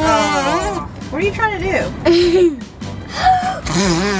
oh, what are you trying to do?